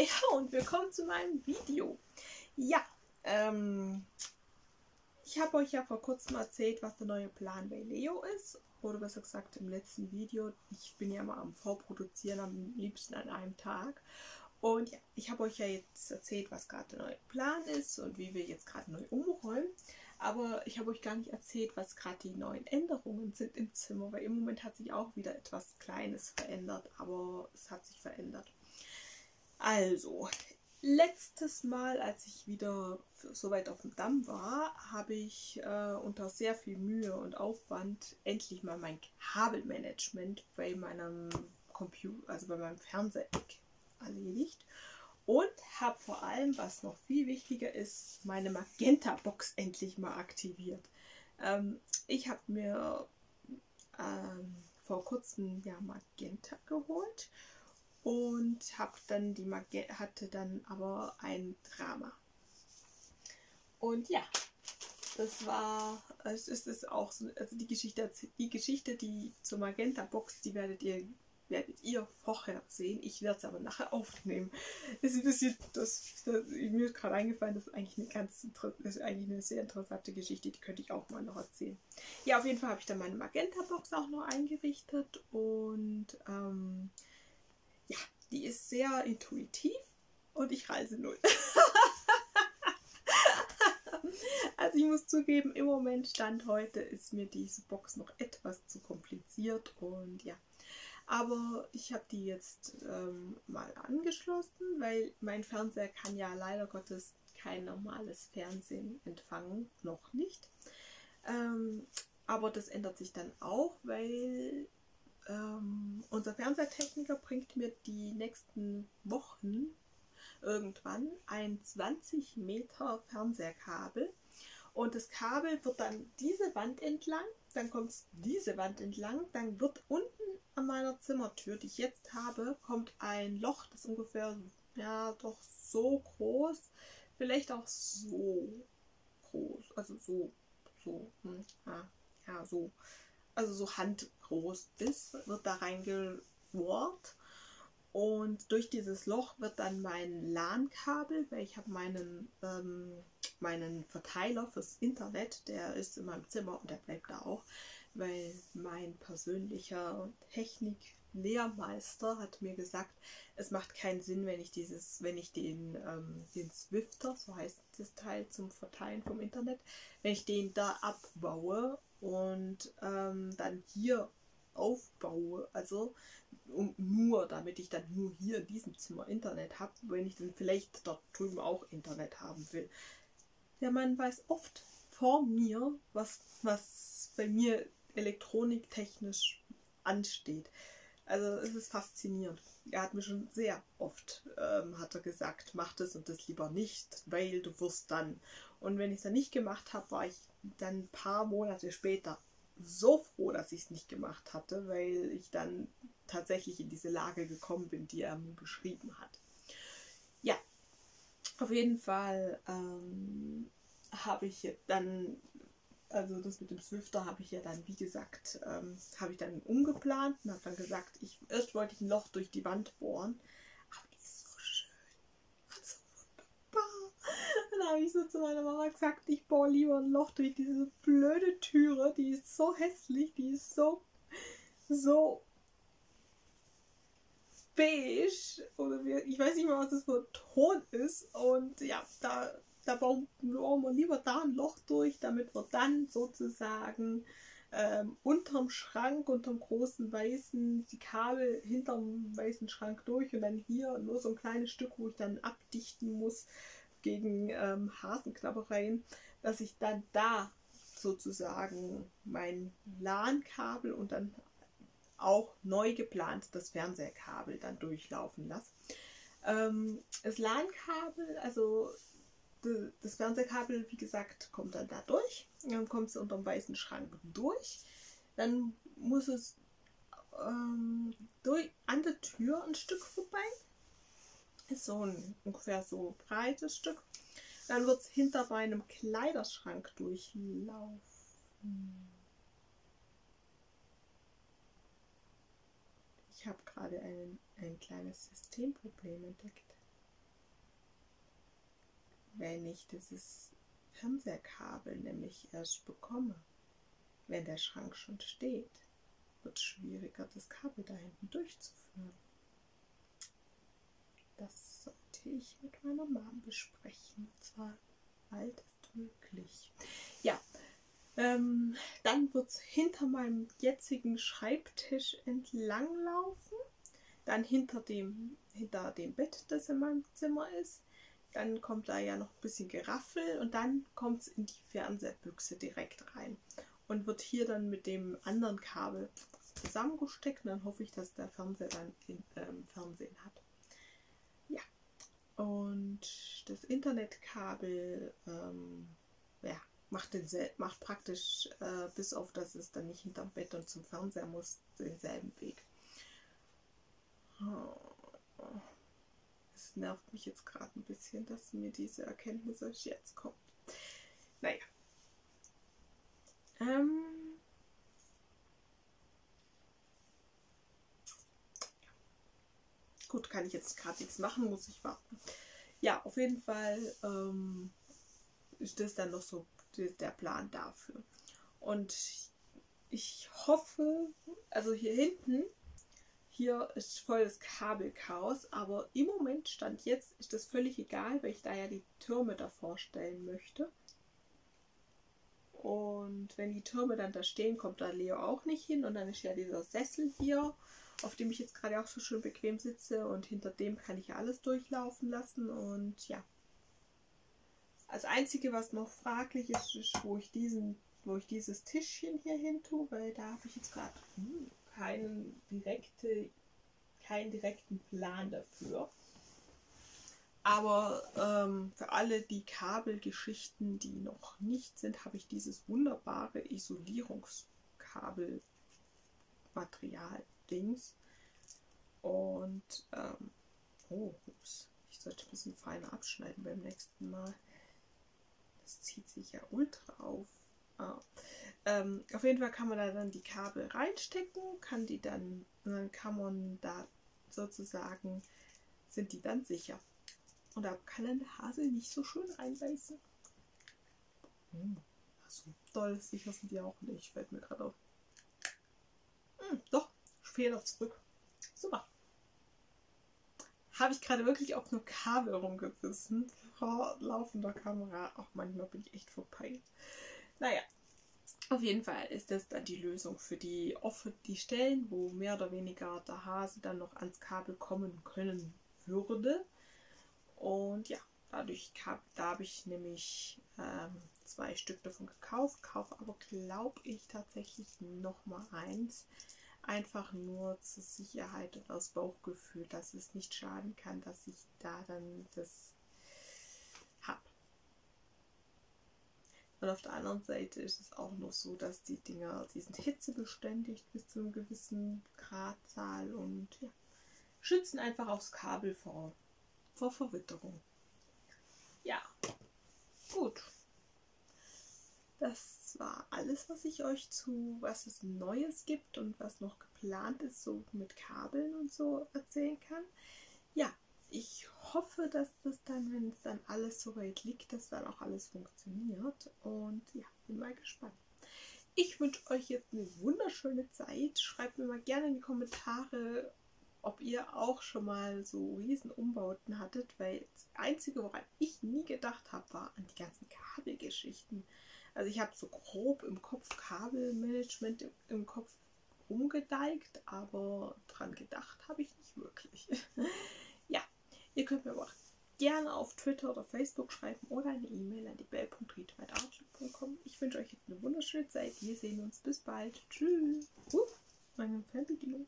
Hi und willkommen zu meinem Video. Ja, ähm, ich habe euch ja vor kurzem erzählt, was der neue Plan bei Leo ist. Oder besser gesagt im letzten Video. Ich bin ja mal am Vorproduzieren, am liebsten an einem Tag. Und ja, ich habe euch ja jetzt erzählt, was gerade der neue Plan ist und wie wir jetzt gerade neu umräumen. Aber ich habe euch gar nicht erzählt, was gerade die neuen Änderungen sind im Zimmer, weil im Moment hat sich auch wieder etwas Kleines verändert, aber es hat sich verändert. Also, letztes Mal, als ich wieder so weit auf dem Damm war, habe ich äh, unter sehr viel Mühe und Aufwand endlich mal mein Kabelmanagement bei meinem Computer, also bei meinem Fernseher erledigt. Und habe vor allem, was noch viel wichtiger ist, meine Magenta-Box endlich mal aktiviert. Ähm, ich habe mir ähm, vor kurzem ja Magenta geholt und habe dann die Magie hatte dann aber ein Drama. Und ja, das war, es ist auch so, also die Geschichte, die Geschichte, die zur Magenta Box, die werdet ihr werdet ihr vorher sehen. Ich werde es aber nachher aufnehmen. Das ist ein bisschen, das, das mir ist gerade eingefallen, das ist eigentlich eine ganz, das ist eigentlich eine sehr interessante Geschichte, die könnte ich auch mal noch erzählen. Ja, auf jeden Fall habe ich dann meine Magenta Box auch noch eingerichtet und ähm, die ist sehr intuitiv und ich reise null. also ich muss zugeben, im Moment Stand heute ist mir diese Box noch etwas zu kompliziert und ja. Aber ich habe die jetzt ähm, mal angeschlossen, weil mein Fernseher kann ja leider Gottes kein normales Fernsehen empfangen, noch nicht. Ähm, aber das ändert sich dann auch, weil ähm, unser Fernsehtechniker bringt mir die nächsten Wochen irgendwann ein 20 Meter Fernseherkabel. Und das Kabel wird dann diese Wand entlang, dann kommt es diese Wand entlang, dann wird unten an meiner Zimmertür, die ich jetzt habe, kommt ein Loch, das ungefähr, ja, doch so groß, vielleicht auch so groß, also so, so, hm, ja, ja, so also so handgroß ist, wird da reingebohrt. Und durch dieses Loch wird dann mein LAN-Kabel, weil ich habe meinen, ähm, meinen Verteiler fürs Internet, der ist in meinem Zimmer und der bleibt da auch, weil mein persönlicher Technik-Lehrmeister hat mir gesagt, es macht keinen Sinn, wenn ich dieses, wenn ich den, ähm, den Swifter, so heißt das Teil zum Verteilen vom Internet, wenn ich den da abbaue und ähm, dann hier aufbaue, also um, nur, damit ich dann nur hier in diesem Zimmer Internet habe, wenn ich dann vielleicht dort drüben auch Internet haben will. Der Mann weiß oft vor mir, was, was bei mir elektroniktechnisch ansteht. Also es ist faszinierend. Er hat mir schon sehr oft ähm, hat er gesagt, mach das und das lieber nicht, weil du wirst dann. Und wenn ich es dann nicht gemacht habe, war ich dann ein paar Monate später so froh, dass ich es nicht gemacht hatte, weil ich dann tatsächlich in diese Lage gekommen bin, die er mir beschrieben hat. Ja, auf jeden Fall ähm, habe ich dann, also das mit dem Swifter habe ich ja dann, wie gesagt, ähm, habe ich dann umgeplant und habe dann gesagt, ich, erst wollte ich ein Loch durch die Wand bohren habe ich so zu meiner Mama gesagt, ich bohre lieber ein Loch durch diese blöde Türe. Die ist so hässlich, die ist so, so beige. Oder wie, ich weiß nicht mal, was das für ein Ton ist. Und ja, da, da bauen, wir lieber da ein Loch durch, damit wir dann sozusagen ähm, unterm Schrank, unterm großen weißen, die Kabel hinterm weißen Schrank durch und dann hier nur so ein kleines Stück, wo ich dann abdichten muss, gegen ähm, Hasenknabbereien, dass ich dann da sozusagen mein LAN-Kabel und dann auch neu geplant das Fernseherkabel dann durchlaufen lasse. Ähm, das LAN-Kabel, also das Fernseherkabel, wie gesagt, kommt dann da durch. Dann kommt es unter dem weißen Schrank durch. Dann muss es ähm, durch, an der Tür ein Stück vorbei ist so ein ungefähr so breites Stück. Dann wird es hinter meinem Kleiderschrank durchlaufen. Ich habe gerade ein, ein kleines Systemproblem entdeckt. Wenn ich dieses Fernsehkabel nämlich erst bekomme, wenn der Schrank schon steht, wird es schwieriger, das Kabel da hinten durchzuführen. Das sollte ich mit meiner Mom besprechen. Und zwar baldmöglich. Ja, ähm, dann wird es hinter meinem jetzigen Schreibtisch entlang laufen. Dann hinter dem, hinter dem Bett, das in meinem Zimmer ist. Dann kommt da ja noch ein bisschen Geraffel und dann kommt es in die Fernsehbüchse direkt rein. Und wird hier dann mit dem anderen Kabel zusammengesteckt. Und dann hoffe ich, dass der Fernseher dann in, ähm, Fernsehen hat. Ja. Und das Internetkabel ähm, ja, macht, den macht praktisch, äh, bis auf dass es dann nicht hinterm Bett und zum Fernseher muss, denselben Weg. Es nervt mich jetzt gerade ein bisschen, dass mir diese Erkenntnis erst jetzt kommt. Naja. Ähm, Gut, kann ich jetzt gerade nichts machen, muss ich warten. Ja, auf jeden Fall ähm, ist das dann noch so der Plan dafür. Und ich hoffe, also hier hinten, hier ist voll das Kabelchaos, aber im Moment stand jetzt, ist das völlig egal, weil ich da ja die Türme davor stellen möchte. Und wenn die Türme dann da stehen, kommt da Leo auch nicht hin. Und dann ist ja dieser Sessel hier auf dem ich jetzt gerade auch so schön bequem sitze und hinter dem kann ich alles durchlaufen lassen und ja. Das Einzige, was noch fraglich ist, ist, wo ich diesen, wo ich dieses Tischchen hier hin tue, weil da habe ich jetzt gerade hm, keinen direkte, keinen direkten Plan dafür. Aber ähm, für alle die Kabelgeschichten, die noch nicht sind, habe ich dieses wunderbare Isolierungskabelmaterial Dings. Und, ähm, oh, ups, ich sollte ein bisschen feiner abschneiden beim nächsten Mal. Das zieht sich ja ultra auf. Ah. Ähm, auf jeden Fall kann man da dann die Kabel reinstecken, kann die dann, dann kann man da sozusagen, sind die dann sicher. Und da kann ein Hase nicht so schön reinbeißen. Hm. Achso, toll, sicher sind die auch nicht, fällt mir gerade auf. Hm, doch, Fehler zurück. Super. Habe ich gerade wirklich auf nur Kabel rumgebissen vor laufender Kamera. Auch manchmal bin ich echt verpeilt. Naja, auf jeden Fall ist das dann die Lösung für die, offen, die Stellen, wo mehr oder weniger der Hase dann noch ans Kabel kommen können würde. Und ja, dadurch da habe ich nämlich ähm, zwei Stück davon gekauft, kaufe aber glaube ich tatsächlich noch mal eins einfach nur zur Sicherheit und aus Bauchgefühl, dass es nicht schaden kann, dass ich da dann das Und auf der anderen Seite ist es auch noch so, dass die Dinger, die sind hitzebeständig bis zu einem gewissen Gradzahl und ja, schützen einfach aufs Kabel vor, vor Verwitterung. Ja, gut. Das war alles, was ich euch zu, was es Neues gibt und was noch geplant ist, so mit Kabeln und so erzählen kann. Ja, ich hoffe, dass das dann, wenn es dann alles soweit liegt, dass dann auch alles funktioniert. Und ja, bin mal gespannt. Ich wünsche euch jetzt eine wunderschöne Zeit. Schreibt mir mal gerne in die Kommentare, ob ihr auch schon mal so riesen Umbauten hattet, weil das Einzige, woran ich nie gedacht habe, war an die ganzen Kabelgeschichten. Also ich habe so grob im Kopf Kabelmanagement im, Kopf rumgedeigt, aber dran gedacht habe ich nicht wirklich. ihr könnt mir aber auch gerne auf Twitter oder Facebook schreiben oder eine E-Mail an die bell.readmyarchive.com. Ich wünsche euch jetzt eine wunderschöne Zeit. Wir sehen uns bis bald. Tschüss. Uh, mein Fernbedienung.